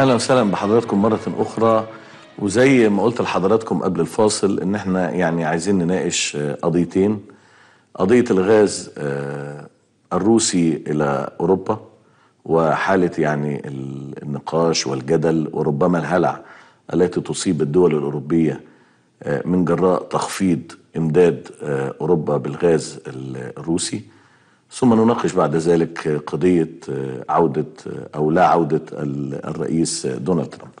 أهلا وسهلا بحضراتكم مرة أخرى. وزي ما قلت لحضراتكم قبل الفاصل إن إحنا يعني عايزين نناقش آه، قضيتين. قضية الغاز آه، الروسي إلى أوروبا وحالة يعني ال- النقاش والجدل وربما الهلع التي تصيب الدول الأوروبية آه، من جراء تخفيض إمداد أوروبا بالغاز ال- الروسي. ثم نناقش بعد ذلك قضية عودة أو لا عودة ال- الرئيس دونالد ترامب.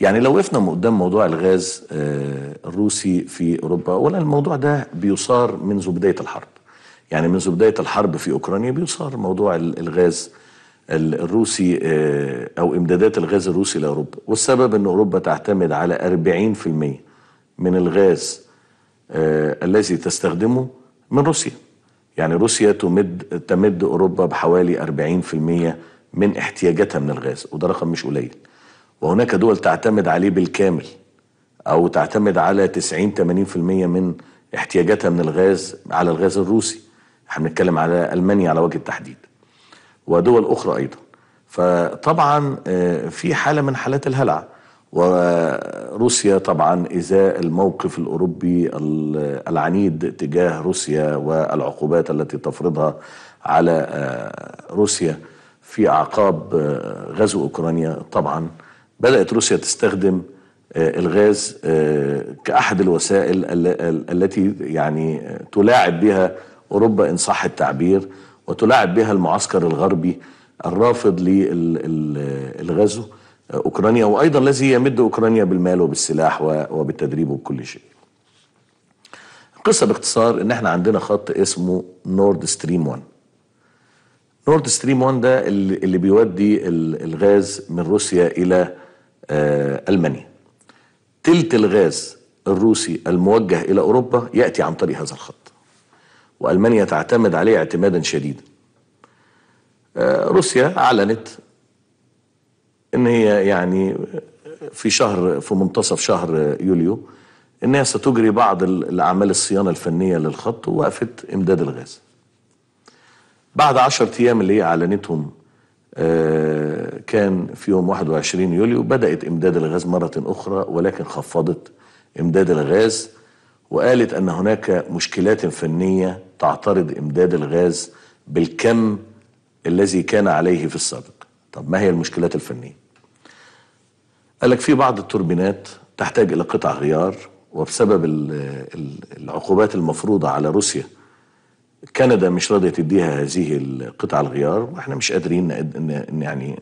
يعني لو وقفنا قدام موضوع الغاز آه، الروسي في أوروبا أولا الموضوع ده بيصار منذ بداية الحرب. يعني منذ بداية الحرب في أوكرانيا بيصار موضوع ال- الغاز ال- الروسي آه، أو إمدادات الغاز الروسي لأوروبا. والسبب أن أوروبا تعتمد على 40% من الغاز آه، الذي تستخدمه من روسيا. يعني روسيا تمد تمد أوروبا بحوالي 40% من احتياجاتها من الغاز وده رقم مش قليل. وهناك دول تعتمد عليه بالكامل أو تعتمد على 90 80% من احتياجاتها من الغاز على الغاز الروسي. إحنا بنتكلم على ألمانيا على وجه التحديد ودول أخرى أيضا. فطبعا آه، في حالة من حالات الهلع. وروسيا طبعا إزاء الموقف الأوروبي ال- العنيد تجاه روسيا والعقوبات التي تفرضها على آه، روسيا في أعقاب آه، غزو أوكرانيا. طبعا بدأت روسيا تستخدم آه، الغاز كأحد الوسائل ال- ال- التي يعني تلاعب بها أوروبا إن صح التعبير وتلاعب بها المعسكر الغربي الرافض للغزو أوكرانيا وأيضا الذي يمد أوكرانيا بالمال وبالسلاح وبالتدريب وبكل شيء. القصة باختصار إن إحنا عندنا خط اسمه نورد ستريم 1. نورد ستريم 1 ده اللي بيودي ال- الغاز من روسيا إلى آه، ألمانيا. تلت الغاز الروسي الموجه إلى أوروبا يأتي عن طريق هذا الخط. وألمانيا تعتمد عليه اعتمادا شديدا. آه، روسيا أعلنت إن هي يعني في شهر في منتصف شهر يوليو انها ستجري بعض ال- الأعمال الصيانة الفنية للخط ووقفت إمداد الغاز. بعد 10 أيام اللي هي أعلنتهم آه، كان في يوم 21 يوليو بدأت إمداد الغاز مرة أخرى ولكن خفضت إمداد الغاز وقالت أن هناك مشكلات فنية تعترض إمداد الغاز بالكم الذي كان عليه في السابق. طب ما هي المشكلات الفنية؟ قال لك في بعض التوربينات تحتاج إلى قطع غيار وبسبب ال- ال- العقوبات المفروضة على روسيا كندا مش راضية تديها هذه القطع الغيار وإحنا مش قادرين يعني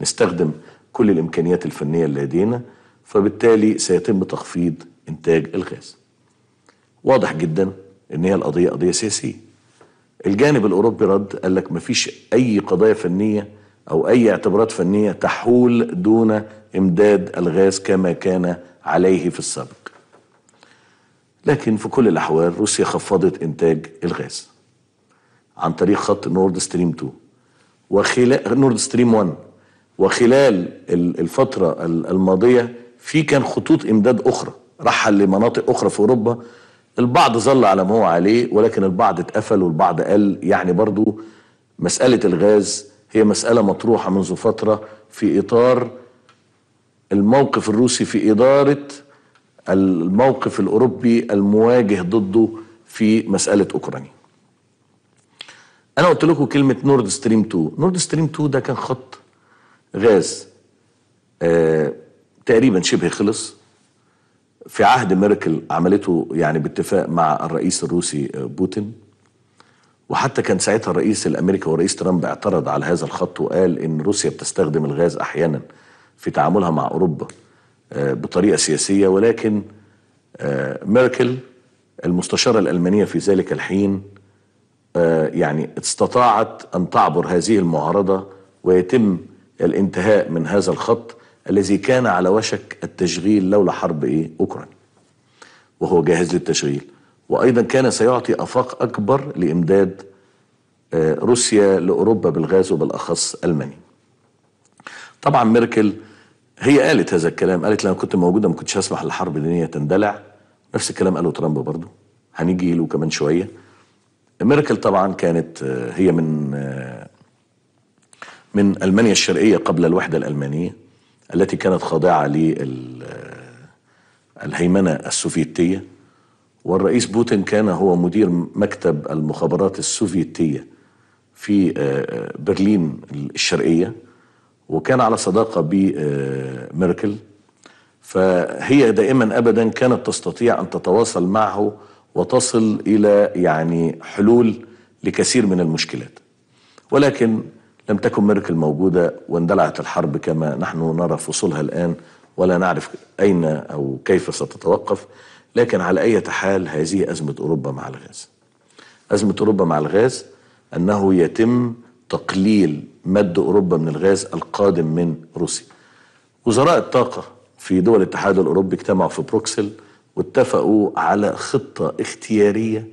نستخدم كل الإمكانيات الفنية اللي لدينا فبالتالي سيتم تخفيض إنتاج الغاز. واضح جدا إن هي القضية قضية سياسية. الجانب الأوروبي رد قال لك مفيش أي قضايا فنية أو أي اعتبارات فنية تحول دون إمداد الغاز كما كان عليه في السابق. لكن في كل الأحوال روسيا خفضت إنتاج الغاز عن طريق خط نورد ستريم 2 وخلال نورد ستريم 1 وخلال ال- الفترة ال- الماضية في كان خطوط إمداد أخرى رحل لمناطق أخرى في أوروبا. البعض ظل على ما هو عليه ولكن البعض اتقفل والبعض قال يعني برضو مسألة الغاز هي مسألة مطروحة منذ فترة في إطار الموقف الروسي في إدارة الموقف الأوروبي المواجه ضده في مسألة أوكرانيا. أنا قلت لكم كلمة نورد ستريم 2 نورد ستريم 2 ده كان خط غاز آه تقريبا شبه خلص. في عهد ميركل عملته يعني باتفاق مع الرئيس الروسي آه، بوتين. وحتى كان ساعتها الرئيس الأمريكي ورئيس ترامب اعترض على هذا الخط وقال إن روسيا بتستخدم الغاز أحيانا. في تعاملها مع أوروبا آه، بطريقة سياسية ولكن آه، ميركل المستشارة الألمانية في ذلك الحين آه، يعني استطاعت أن تعبر هذه المعارضة ويتم الانتهاء من هذا الخط الذي كان على وشك التشغيل لولا حرب إيه؟ أوكرانيا وهو جاهز للتشغيل. وأيضا كان سيعطي أفاق أكبر لإمداد آه، روسيا لأوروبا بالغاز وبالأخص ألمانيا. طبعا ميركل هي قالت هذا الكلام قالت لو كنت موجودة ما كنتش هسمح للحرب هي تندلع. نفس الكلام قاله ترامب برضه. هنيجي له كمان شوية. ميركل طبعا كانت هي من من ألمانيا الشرقية قبل الوحدة الألمانية التي كانت خاضعة للهيمنة السوفيتية. والرئيس بوتين كان هو مدير مكتب المخابرات السوفيتية في برلين الشرقية. وكان على صداقة بميركل فهي دائما ابدا كانت تستطيع أن تتواصل معه وتصل إلى يعني حلول لكثير من المشكلات. ولكن لم تكن ميركل موجودة واندلعت الحرب كما نحن نرى فصولها الآن ولا نعرف أين أو كيف ستتوقف. لكن على أي حال هذه أزمة أوروبا مع الغاز. أزمة أوروبا مع الغاز أنه يتم تقليل مد أوروبا من الغاز القادم من روسيا. وزراء الطاقة في دول الاتحاد الأوروبي اجتمعوا في بروكسل واتفقوا على خطة اختيارية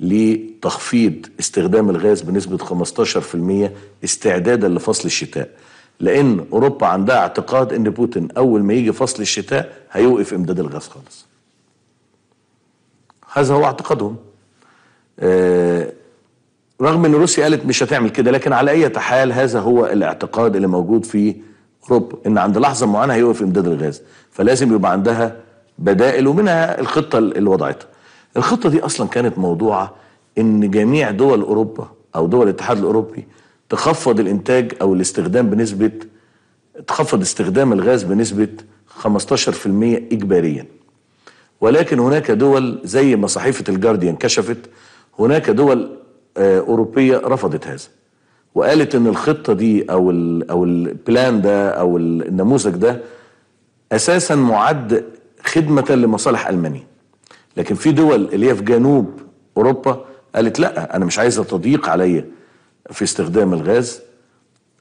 لتخفيض استخدام الغاز بنسبة 15% استعدادا لفصل الشتاء. لأن أوروبا عندها اعتقاد إن بوتين أول ما يجي فصل الشتاء هيوقف إمداد الغاز خالص. هذا هو اعتقادهم. آه رغم إن روسيا قالت مش هتعمل كده لكن على أي حال هذا هو الاعتقاد اللي موجود في أوروبا إن عند لحظة معينة هيوقف إمداد الغاز فلازم يبقى عندها بدائل ومنها الخطة اللي وضعتها. الخطة دي أصلا كانت موضوعه إن جميع دول أوروبا أو دول الاتحاد الأوروبي تخفض الإنتاج أو الاستخدام بنسبة تخفض استخدام الغاز بنسبة 15% اجباريا. ولكن هناك دول زي ما صحيفه الجارديان كشفت هناك دول أوروبية رفضت هذا. وقالت إن الخطة دي أو ال أو البلان ده أو النموذج ده أساسا معد خدمة لمصالح المانيا لكن في دول اللي هي في جنوب أوروبا قالت لا أنا مش عايزة تضييق عليا في استخدام الغاز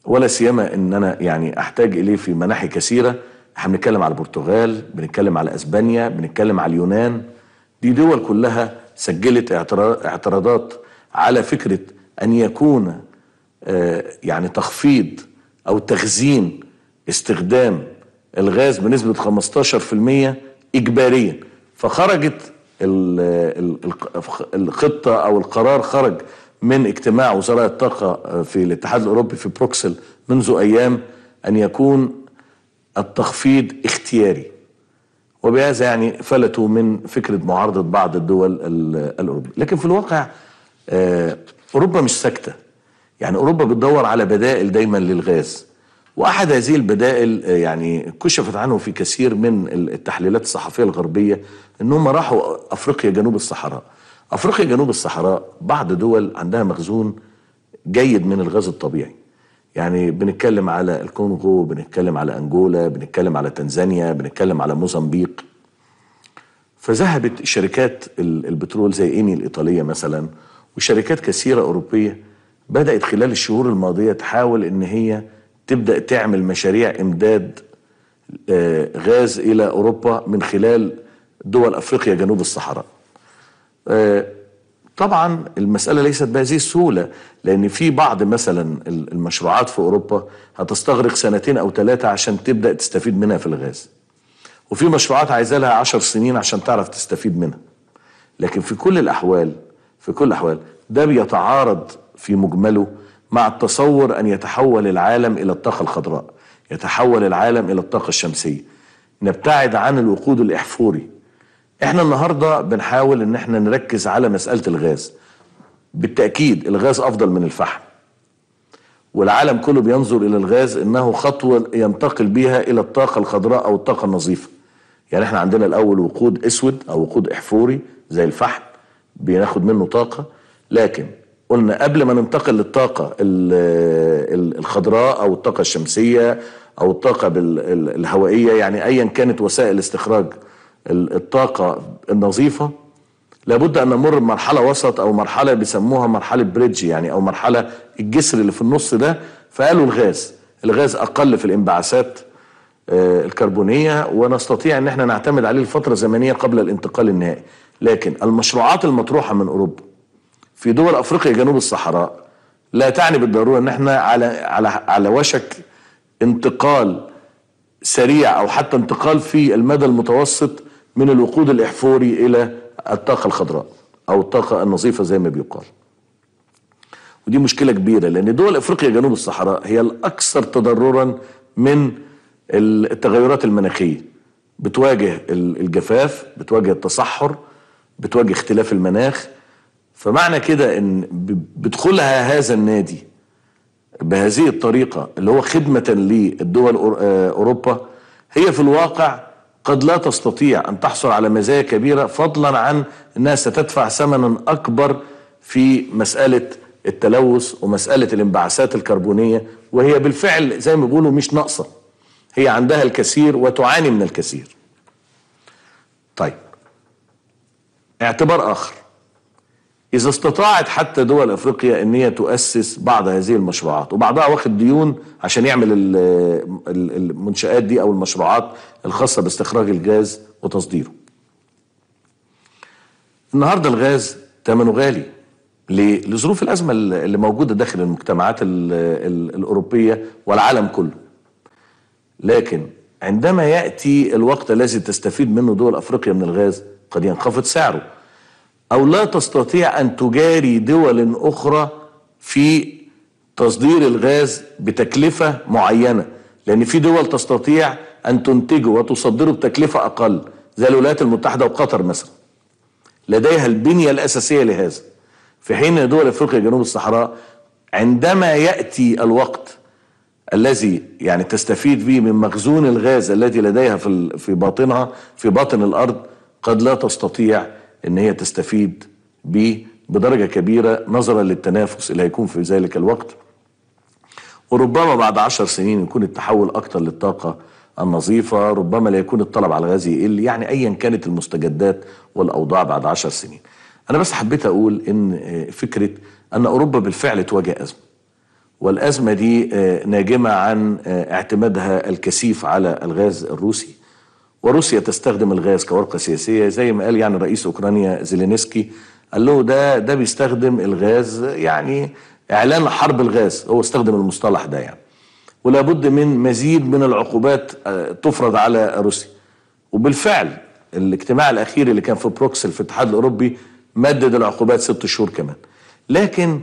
ولا سيما إن أنا يعني أحتاج إليه في مناحي كثيرة. إحنا بنتكلم على البرتغال بنتكلم على إسبانيا بنتكلم على اليونان. دي دول كلها سجلت اعتراضات على فكرة أن يكون يعني تخفيض أو تخزين استخدام الغاز بنسبة 15% إجباريا. فخرجت الخطة أو القرار خرج من اجتماع وزراء الطاقة في الاتحاد الأوروبي في بروكسل منذ أيام أن يكون التخفيض اختياري. وبهذا يعني فلتوا من فكرة معارضة بعض الدول الأوروبية. لكن في الواقع أوروبا مش ساكتة. يعني أوروبا بتدور على بدائل دايما للغاز. وأحد هذه البدائل يعني كشفت عنه في كثير من التحليلات الصحفية الغربية انهم راحوا أفريقيا جنوب الصحراء. أفريقيا جنوب الصحراء بعض دول عندها مخزون جيد من الغاز الطبيعي. يعني بنتكلم على الكونغو بنتكلم على انجولا بنتكلم على تنزانيا بنتكلم على موزمبيق. فذهبت شركات البترول زي ايني الايطاليه مثلا وشركات كثيرة أوروبية بدأت خلال الشهور الماضية تحاول إن هي تبدأ تعمل مشاريع إمداد غاز إلى أوروبا من خلال دول أفريقيا جنوب الصحراء. طبعا المسألة ليست بهذه السهولة لأن في بعض مثلا المشروعات في أوروبا هتستغرق سنتين أو ثلاثة عشان تبدأ تستفيد منها في الغاز. وفي مشروعات عايزة لها عشر سنين عشان تعرف تستفيد منها. لكن في كل الأحوال في كل الأحوال. ده بيتعارض في مجمله مع التصور أن يتحول العالم إلى الطاقة الخضراء يتحول العالم إلى الطاقة الشمسية. نبتعد عن الوقود الإحفوري. إحنا النهارده بنحاول إن إحنا نركز على مسألة الغاز. بالتأكيد الغاز أفضل من الفحم. والعالم كله بينظر إلى الغاز إنه خطوة ينتقل بها إلى الطاقة الخضراء أو الطاقة النظيفة. يعني إحنا عندنا الأول وقود أسود أو وقود إحفوري زي الفحم. بناخد منه طاقة. لكن قلنا قبل ما ننتقل للطاقة الخضراء أو الطاقة الشمسية أو الطاقة الهوائية يعني أيا كانت وسائل استخراج الطاقة النظيفة لابد أن نمر بمرحلة وسط أو مرحلة بيسموها مرحلة بريدج يعني أو مرحلة الجسر اللي في النص ده. فقالوا الغاز الغاز أقل في الانبعاثات الكربونية ونستطيع أن إحنا نعتمد عليه لفترة زمنية قبل الانتقال النهائي. لكن المشروعات المطروحة من أوروبا في دول أفريقيا جنوب الصحراء لا تعني بالضرورة إن إحنا على على على وشك انتقال سريع أو حتى انتقال في المدى المتوسط من الوقود الإحفوري إلى الطاقة الخضراء أو الطاقة النظيفة زي ما بيقال. ودي مشكلة كبيرة لأن دول أفريقيا جنوب الصحراء هي الأكثر تضررا من التغيرات المناخية بتواجه الجفاف بتواجه التصحر بتواجه اختلاف المناخ فمعنى كده إن بدخولها هذا النادي بهذه الطريقة اللي هو خدمة للدول آه، أوروبا هي في الواقع قد لا تستطيع أن تحصل على مزايا كبيرة فضلا عن أنها ستدفع ثمنا أكبر في مسألة التلوث ومسألة الانبعاثات الكربونية وهي بالفعل زي ما بيقولوا مش ناقصة هي عندها الكثير وتعاني من الكثير. طيب. اعتبار آخر. إذا استطاعت حتى دول أفريقيا إن هي تؤسس بعض هذه المشروعات وبعضها واخد ديون عشان يعمل المنشآت دي أو المشروعات الخاصة باستخراج الغاز وتصديره. النهارده الغاز ثمنه غالي لظروف الأزمة اللي موجودة داخل المجتمعات الأوروبية والعالم كله. لكن عندما يأتي الوقت الذي تستفيد منه دول أفريقيا من الغاز قد ينخفض سعره. أو لا تستطيع أن تجاري دول أخرى في تصدير الغاز بتكلفة معينة لأن في دول تستطيع أن تنتجه وتصدره بتكلفة أقل زي الولايات المتحدة وقطر مثلا. لديها البنية الأساسية لهذا. في حين دول أفريقيا جنوب الصحراء عندما يأتي الوقت الذي يعني تستفيد به من مخزون الغاز الذي لديها في في باطنها في باطن الأرض قد لا تستطيع إن هي تستفيد به بدرجة كبيرة نظرا للتنافس اللي هيكون في ذلك الوقت. وربما بعد عشر سنين يكون التحول أكثر للطاقة النظيفة ربما لا يكون الطلب على الغاز يقل يعني ايا كانت المستجدات والأوضاع بعد عشر سنين. أنا بس حبيت أقول إن فكرة أن أوروبا بالفعل تواجه أزمة. والأزمة دي ناجمة عن اعتمادها الكثيف على الغاز الروسي. وروسيا تستخدم الغاز كورقة سياسية زي ما قال يعني رئيس أوكرانيا زيلينسكي قال له ده ده بيستخدم الغاز يعني إعلان حرب الغاز هو استخدم المصطلح ده يعني. ولا بد من مزيد من العقوبات آه، تفرض على روسيا. وبالفعل الاجتماع الأخير اللي كان في بروكسل في الاتحاد الأوروبي مدد العقوبات ست شهور كمان. لكن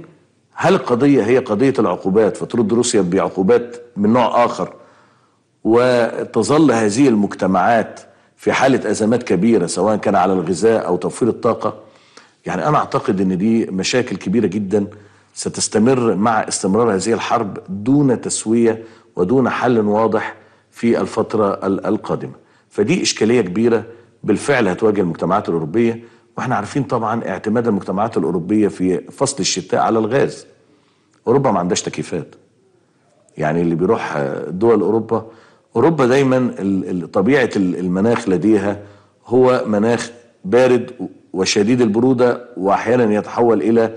هل القضية هي قضية العقوبات فترد روسيا بعقوبات من نوع آخر وتظل هذه المجتمعات في حالة أزمات كبيرة سواء كان على الغذاء أو توفير الطاقة. يعني أنا أعتقد أن دي مشاكل كبيرة جدا ستستمر مع استمرار هذه الحرب دون تسوية ودون حل واضح في الفترة القادمة. فدي إشكالية كبيرة بالفعل هتواجه المجتمعات الأوروبية وإحنا عارفين طبعا اعتماد المجتمعات الأوروبية في فصل الشتاء على الغاز. أوروبا ما عندهاش تكييفات. يعني اللي بيروح دول أوروبا أوروبا دايما طبيعة المناخ لديها هو مناخ بارد وشديد البرودة واحيانا يتحول إلى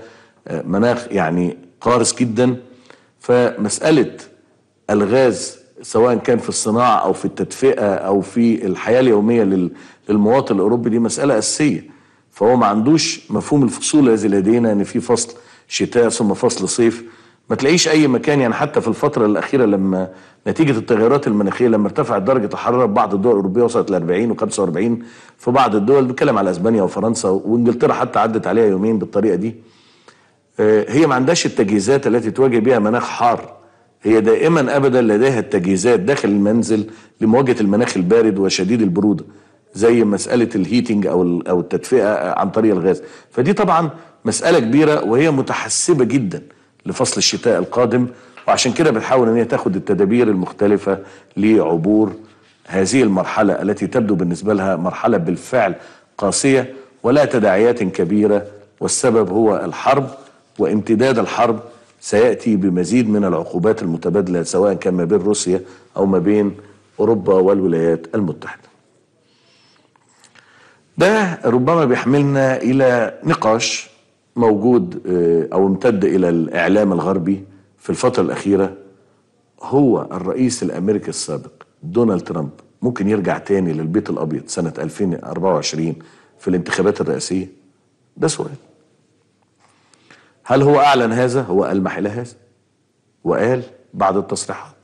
آه، مناخ يعني قارس جدا. فمسألة الغاز سواء كان في الصناعة أو في التدفئة أو في الحياة اليومية للمواطن الأوروبي دي مسألة أساسية. فهو ما عندوش مفهوم الفصول الذي لدينا إن في فصل شتاء ثم فصل صيف. ما تلاقيش أي مكان يعني حتى في الفترة الأخيرة لما نتيجة التغيرات المناخية لما ارتفعت درجة الحراره بعض الدول الأوروبية وصلت ل 40 و45 في بعض الدول بتكلم على أسبانيا وفرنسا وإنجلترا حتى عدت عليها يومين بالطريقة دي. آه، هي ما عندهاش التجهيزات التي تواجه بها مناخ حار. هي دائما ابدا لديها التجهيزات داخل المنزل لمواجهة المناخ البارد وشديد البروده زي مسألة الهيتنج أو أو التدفئة عن طريق الغاز. فدي طبعا مسألة كبيرة وهي متحسبة جدا. لفصل الشتاء القادم وعشان كده بتحاول إن هي تاخد التدابير المختلفة لعبور هذه المرحلة التي تبدو بالنسبة لها مرحلة بالفعل قاسية ولا تداعيات كبيرة والسبب هو الحرب وامتداد الحرب سيأتي بمزيد من العقوبات المتبادلة سواء كان ما بين روسيا أو ما بين أوروبا والولايات المتحدة. ده ربما بيحملنا إلى نقاش موجود آه، أو امتد إلى الإعلام الغربي في الفترة الأخيرة هو الرئيس الأمريكي السابق دونالد ترامب. ممكن يرجع تاني للبيت الأبيض سنة 2024 في الانتخابات الرئاسية؟ ده سؤال. هل هو أعلن هذا؟ هو المح إلى هذا. وقال بعد التصريحات.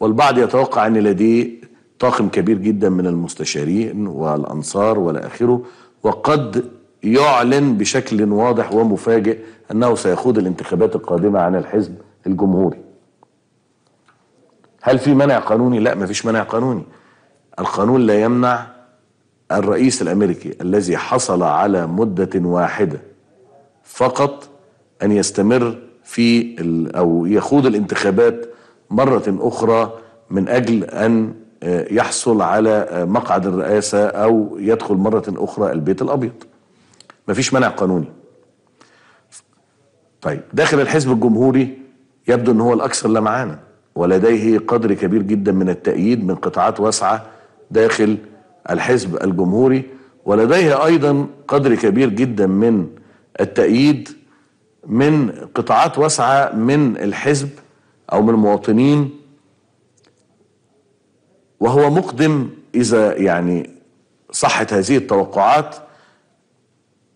والبعض يتوقع أن لديه طاقم كبير جدا من المستشارين والأنصار والى آخره وقد يعلن بشكل واضح ومفاجئ أنه سيخوض الانتخابات القادمة عن الحزب الجمهوري. هل في منع قانوني؟ لا مفيش منع قانوني. القانون لا يمنع الرئيس الأمريكي الذي حصل على مدة واحدة فقط أن يستمر في أو يخوض الانتخابات مرة أخرى من أجل أن يحصل على مقعد الرئاسة أو يدخل مرة أخرى البيت الأبيض. مفيش منع قانوني. طيب داخل الحزب الجمهوري يبدو إن هو الأكثر لمعانا ولديه قدر كبير جدا من التأييد من قطاعات واسعة داخل الحزب الجمهوري ولديه أيضا قدر كبير جدا من التأييد من قطاعات واسعة من الحزب أو من المواطنين وهو مقدم إذا يعني صحت هذه التوقعات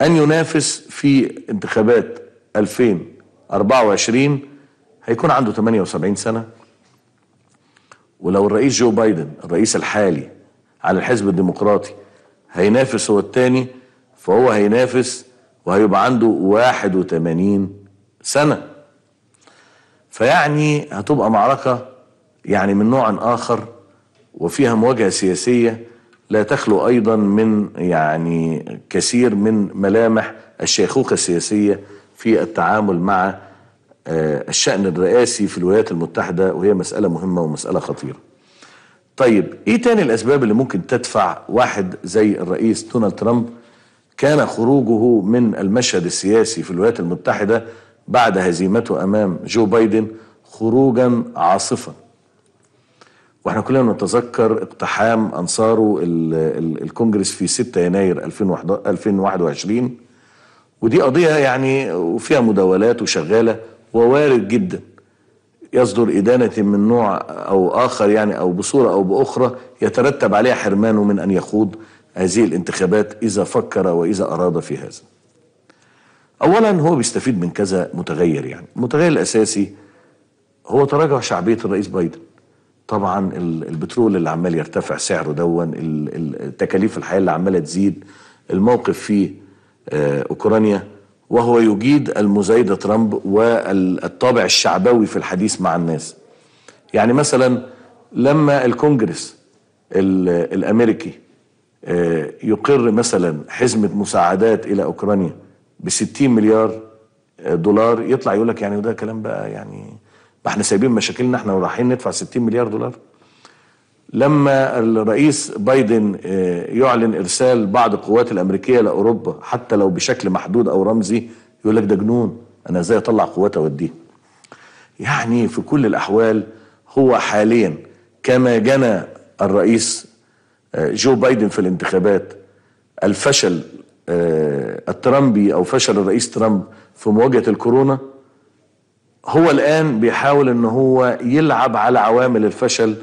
أن ينافس في انتخابات 2024 هيكون عنده 78 سنة. ولو الرئيس جو بايدن الرئيس الحالي على الحزب الديمقراطي هينافس هو التاني فهو هينافس وهيبقى عنده 81 سنة. فيعني هتبقى معركة يعني من نوع آخر وفيها مواجهة سياسية لا تخلو أيضا من يعني كثير من ملامح الشيخوخة السياسية في التعامل مع الشأن الرئاسي في الولايات المتحدة وهي مسألة مهمة ومسألة خطيرة. طيب إيه تاني الأسباب اللي ممكن تدفع واحد زي الرئيس دونالد ترامب؟ كان خروجه من المشهد السياسي في الولايات المتحدة بعد هزيمته أمام جو بايدن خروجا عاصفا. وإحنا كلنا نتذكر اقتحام أنصاره الكونجرس في 6 يناير 2021 ودي قضية يعني وفيها مداولات وشغالة ووارد جدا. يصدر إدانة من نوع أو آخر يعني أو بصورة أو بأخرى يترتب عليها حرمانه من أن يخوض هذه الانتخابات إذا فكر وإذا أراد في هذا. أولا هو بيستفيد من كذا متغير يعني. المتغير الأساسي هو تراجع شعبية الرئيس بايدن. طبعا البترول اللي عمال يرتفع سعره دون التكاليف الحياة اللي عمالة تزيد الموقف في أوكرانيا وهو يجيد المزايدة ترامب والطابع الشعبوي في الحديث مع الناس. يعني مثلا لما الكونجرس الأمريكي يقر مثلا حزمة مساعدات إلى أوكرانيا ب 60 مليار دولار يطلع يقول لك يعني وده كلام بقى يعني ما إحنا سايبين مشاكلنا إحنا ورايحين ندفع 60 مليار دولار. لما الرئيس بايدن يعلن إرسال بعض القوات الأمريكية لأوروبا حتى لو بشكل محدود أو رمزي يقول لك ده جنون أنا إزاي أطلع قوات أوديه؟ يعني في كل الأحوال هو حاليا كما جنى الرئيس جو بايدن في الانتخابات الفشل الترامبي أو فشل الرئيس ترامب في مواجهة الكورونا هو الآن بيحاول إن هو يلعب على عوامل الفشل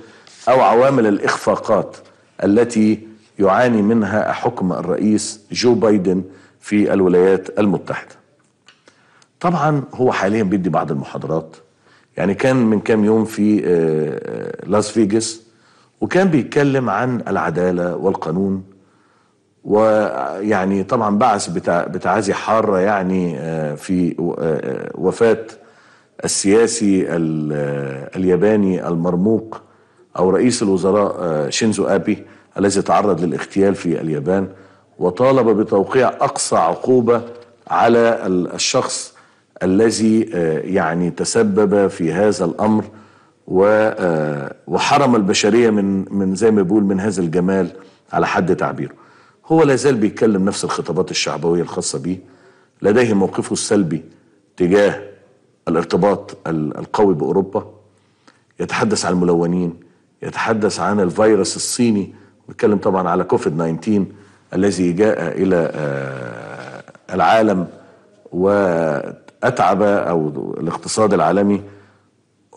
أو عوامل الإخفاقات التي يعاني منها حكم الرئيس جو بايدن في الولايات المتحدة. طبعا هو حاليا بيدي بعض المحاضرات يعني كان من كام يوم في لاس فيجاس وكان بيتكلم عن العدالة والقانون ويعني طبعا بعث بتعازي حارة يعني في وفاة السياسي الياباني المرموق أو رئيس الوزراء شينزو آبي الذي تعرض للاغتيال في اليابان وطالب بتوقيع أقصى عقوبة على الشخص الذي يعني تسبب في هذا الأمر وحرم البشرية من من زي ما بيقول من هذا الجمال على حد تعبيره. هو لا زال بيتكلم نفس الخطابات الشعبوية الخاصة به لديه موقفه السلبي تجاه الارتباط القوي بأوروبا يتحدث عن الملونين يتحدث عن الفيروس الصيني بيتكلم طبعا على كوفيد 19 الذي جاء إلى العالم وأتعب أو الاقتصاد العالمي.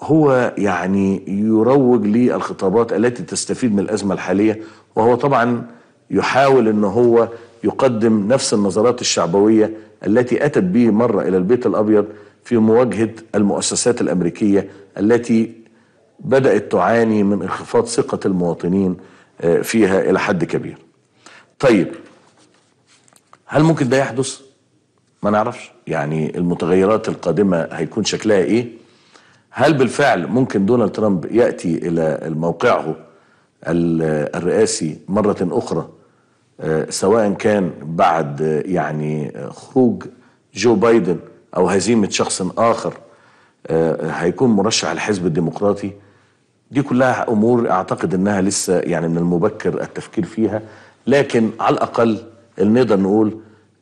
هو يعني يروج للخطابات التي تستفيد من الأزمة الحالية وهو طبعا يحاول إن هو يقدم نفس النظرات الشعبوية التي أتت به مرة إلى البيت الأبيض في مواجهة المؤسسات الأمريكية التي بدأت تعاني من انخفاض ثقة المواطنين فيها إلى حد كبير. طيب هل ممكن ده يحدث؟ ما نعرفش يعني المتغيرات القادمة هيكون شكلها إيه؟ هل بالفعل ممكن دونالد ترامب يأتي إلى موقعه الرئاسي مرة أخرى آه، سواء كان بعد آه، يعني خروج جو بايدن أو هزيمة شخص آخر آه، هيكون مرشح الحزب الديمقراطي. دي كلها أمور أعتقد إنها لسه يعني من المبكر التفكير فيها. لكن على اللي نقدر نقول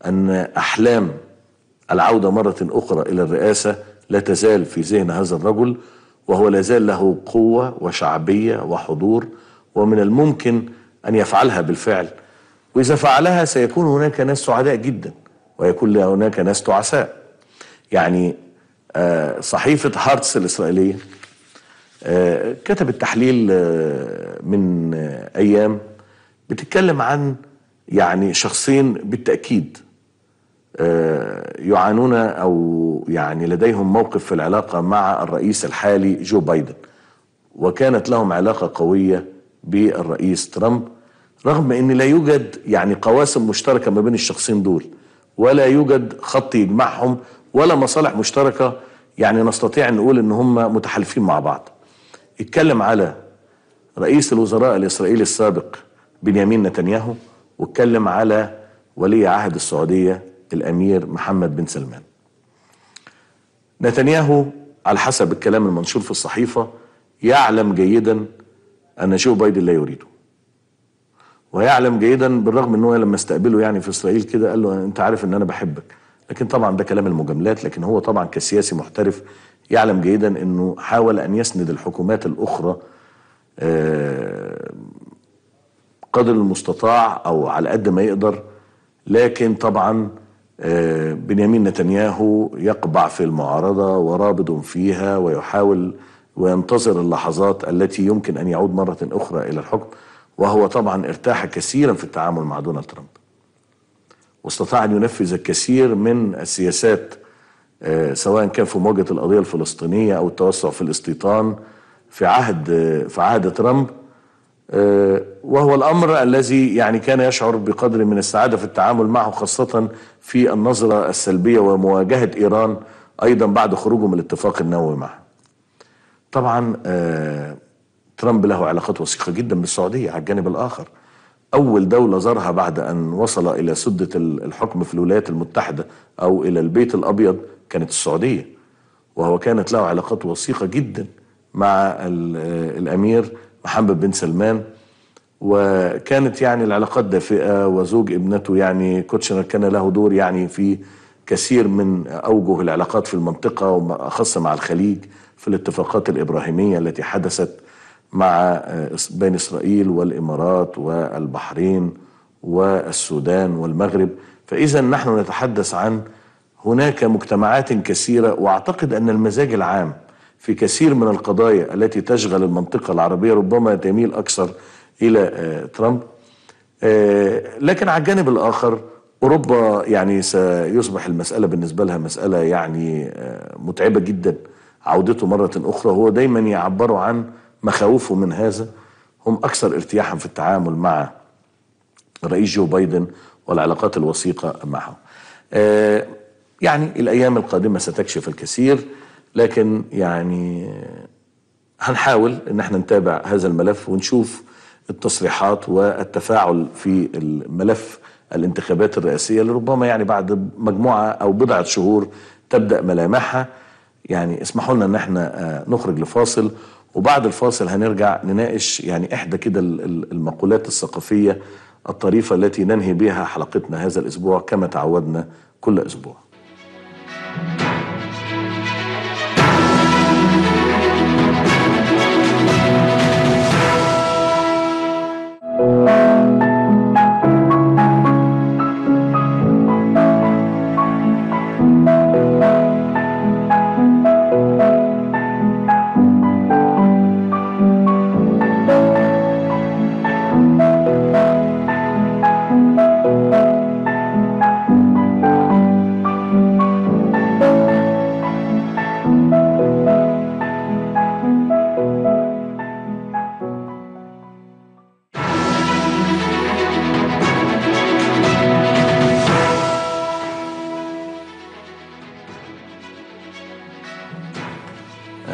أن أحلام العودة مرة أخرى إلى الرئاسة لا تزال في ذهن هذا الرجل وهو لا زال له قوة وشعبية وحضور ومن الممكن أن يفعلها بالفعل. وإذا فعلها سيكون هناك ناس سعداء جدا ويكون هناك ناس تعساء. يعني آه، صحيفة هارتس الإسرائيلية آه، كتبت تحليل آه، من أيام بتتكلم عن يعني شخصين بالتأكيد يعانون أو يعني لديهم موقف في العلاقة مع الرئيس الحالي جو بايدن وكانت لهم علاقة قوية بالرئيس ترامب رغم إن لا يوجد يعني قواسم مشتركة ما بين الشخصين دول ولا يوجد خط يجمعهم ولا مصالح مشتركة يعني نستطيع أن نقول إن هم متحالفين مع بعض. اتكلم على رئيس الوزراء الإسرائيلي السابق بنيامين نتنياهو واتكلم على ولي عهد السعودية الأمير محمد بن سلمان. نتنياهو على حسب الكلام المنشور في الصحيفة يعلم جيدا أن جو بايدن لا يريده. ويعلم جيدا بالرغم إن هو لما استقبله يعني في إسرائيل كده قال له أنت عارف إن أنا بحبك. لكن طبعا ده كلام المجاملات لكن هو طبعا كسياسي محترف يعلم جيدا إنه حاول أن يسند الحكومات الأخرى آه، قدر المستطاع أو على قد ما يقدر لكن طبعا آه، بنيامين نتنياهو يقبع في المعارضة ورابض فيها ويحاول وينتظر اللحظات التي يمكن أن يعود مرة أخرى إلى الحكم وهو طبعا ارتاح كثيرا في التعامل مع دونالد ترامب. واستطاع أن ينفذ الكثير من السياسات آه، سواء كان في مواجهة القضية الفلسطينية أو التوسع في الاستيطان في عهد في عهد ترامب آه، وهو الأمر الذي يعني كان يشعر بقدر من السعادة في التعامل معه خاصة في النظرة السلبية ومواجهة إيران أيضا بعد خروجه من الاتفاق النووي معه. طبعا آه، ترامب له علاقات وثيقة جدا بالسعوديه على الجانب الآخر. أول دولة زارها بعد أن وصل إلى سدة الحكم في الولايات المتحدة أو إلى البيت الأبيض كانت السعودية. وهو كانت له علاقات وثيقة جدا مع الأمير محمد بن سلمان وكانت يعني العلاقات دافئة وزوج ابنته يعني كوتشنر كان له دور يعني في كثير من أوجه العلاقات في المنطقة واخص مع الخليج في الاتفاقات الإبراهيمية التي حدثت مع بين إسرائيل والإمارات والبحرين والسودان والمغرب. فإذا نحن نتحدث عن هناك مجتمعات كثيرة وأعتقد أن المزاج العام في كثير من القضايا التي تشغل المنطقة العربية ربما تميل أكثر إلى آه، ترامب. آه، لكن على الجانب الآخر أوروبا يعني سيصبح المسألة بالنسبة لها مسألة يعني آه، متعبة جدا. عودته مرة أخرى هو دايما يعبروا عن مخاوفه من هذا هم أكثر ارتياحا في التعامل مع الرئيس جو بايدن والعلاقات الوثيقة معه يعني الأيام القادمة ستكشف الكثير لكن يعني هنحاول إن إحنا نتابع هذا الملف ونشوف التصريحات والتفاعل في الملف الانتخابات الرئاسية اللي ربما يعني بعد مجموعة أو بضعة شهور تبدأ ملامحها. يعني اسمحوا لنا إن إحنا آه، نخرج لفاصل وبعد الفاصل هنرجع نناقش يعني إحدى كده المقولات الثقافية الطريفة التي ننهي بها حلقتنا هذا الأسبوع كما تعودنا كل أسبوع.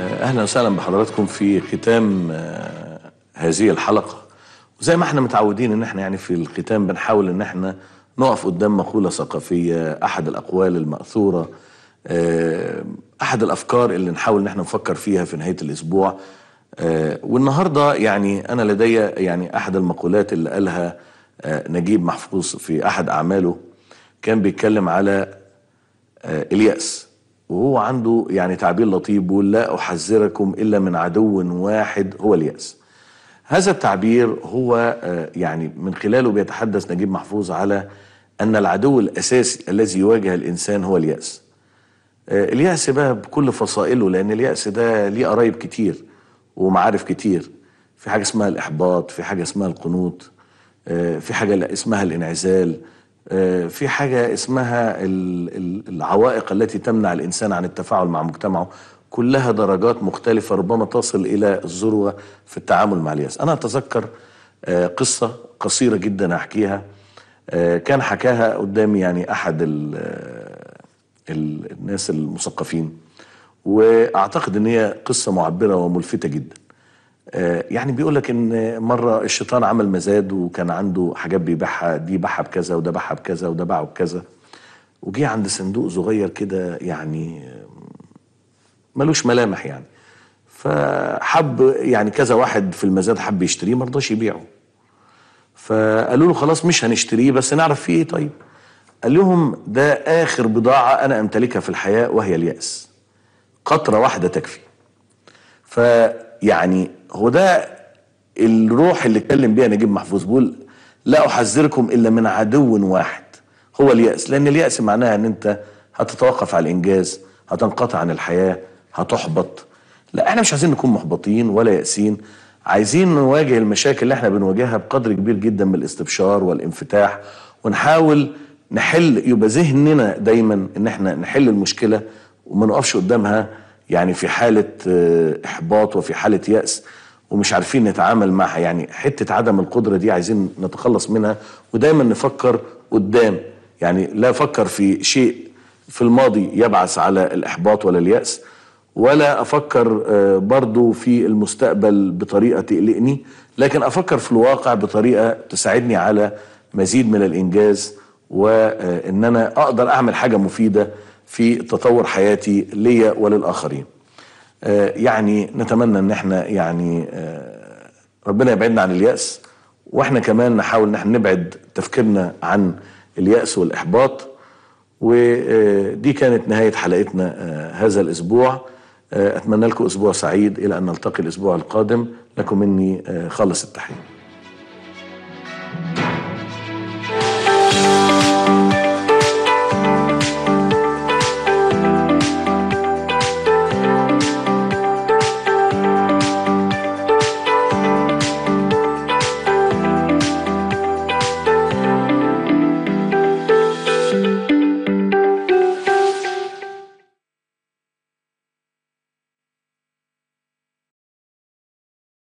أهلا وسهلا بحضراتكم في ختام آه، هذه الحلقة. وزي ما إحنا متعودين إن إحنا يعني في الختام بنحاول إن إحنا نقف قدام مقولة ثقافية أحد الأقوال المأثورة آه، أحد الأفكار اللي نحاول إن إحنا نفكر فيها في نهاية الأسبوع. آه، والنهاردة يعني أنا لدي يعني أحد المقولات اللي قالها آه، نجيب محفوظ في أحد أعماله. كان بيتكلم على آه، إليأس. وهو عنده يعني تعبير لطيف بيقول لا أحذركم إلا من عدو واحد هو اليأس. هذا التعبير هو آه، يعني من خلاله بيتحدث نجيب محفوظ على أن العدو الأساسي الذي يواجه الإنسان هو اليأس. آه، اليأس بقى بكل فصائله لأن اليأس ده ليه قرايب كتير ومعارف كتير. في حاجة اسمها الإحباط في حاجة اسمها القنوط آه، في حاجة اسمها الإنعزال. في حاجة اسمها ال- ال- العوائق التي تمنع الإنسان عن التفاعل مع مجتمعه. كلها درجات مختلفة ربما تصل إلى الذروة في التعامل مع اليأس. أنا أتذكر آه، قصة قصيرة جدا أحكيها. آه، كان حكاها قدامي يعني أحد ال- آه، ال- الناس المثقفين. وأعتقد أن هي قصة معبرة وملفتة جدا. آه، يعني بيقول لك إن مرة الشيطان عمل مزاد وكان عنده حاجات بيبيعها دي باعها بكذا وده باعها بكذا وده باعه بكذا. وجي عند صندوق صغير كده يعني آه، ملوش ملامح يعني. فحب يعني كذا واحد في المزاد حب يشتريه ما رضاش يبيعه. فقالوا له خلاص مش هنشتريه بس نعرف فيه إيه طيب؟ قال لهم ده آخر بضاعة أنا أمتلكها في الحياة وهي اليأس. قطرة واحدة تكفي. فيعني هو ده الروح اللي اتكلم بيها نجيب محفوظ بيقول لا أحذركم إلا من عدو واحد هو اليأس لأن اليأس معناها إن أنت هتتوقف على الإنجاز هتنقطع عن الحياة هتحبط. لا إحنا مش عايزين نكون محبطين ولا يأسين عايزين نواجه المشاكل اللي إحنا بنواجهها بقدر كبير جدا من الاستبشار والانفتاح ونحاول نحل يبقى ذهننا دايما إن إحنا نحل المشكلة وما نقفش قدامها يعني في حالة آه، إحباط وفي حالة يأس ومش عارفين نتعامل معها. يعني حتة عدم القدرة دي عايزين نتخلص منها ودايما نفكر قدام. يعني لا أفكر في شيء في الماضي يبعث على الإحباط ولا اليأس ولا أفكر آه، برضو في المستقبل بطريقة تقلقني لكن أفكر في الواقع بطريقة تساعدني على مزيد من الإنجاز وإن أنا أقدر أعمل حاجة مفيدة في تطور حياتي ليا وللآخرين. آه، يعني نتمنى إن إحنا يعني آه، ربنا يبعدنا عن اليأس وإحنا كمان نحاول إن إحنا نبعد تفكيرنا عن اليأس والإحباط. ودي كانت نهاية حلقتنا آه، هذا الأسبوع. آه، أتمنى لكم أسبوع سعيد إلى أن نلتقي الأسبوع القادم. لكم مني آه، خالص التحية.